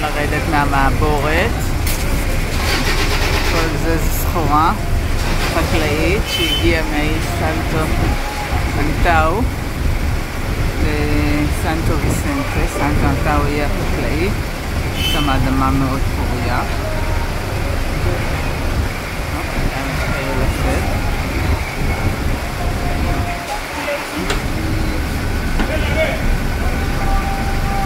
לרדת מהמעבורת. כל זה זה סחורה חקלאית שהגיעה מהעיר סנטו אנטאו לסנטו ויסנטה. סנטו אנטאו היא החקלאית, שם אדמה מאוד פוריה.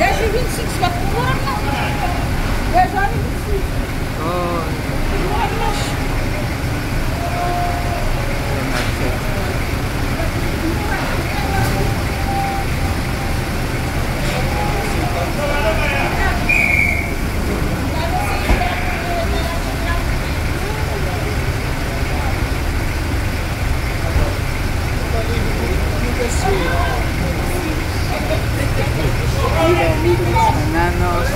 10h25, se vai comemorar, não. 10h25. Ah. hermanos,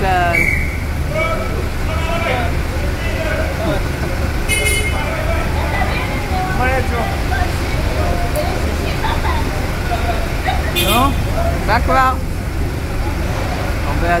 sal. No? D'accord. On va à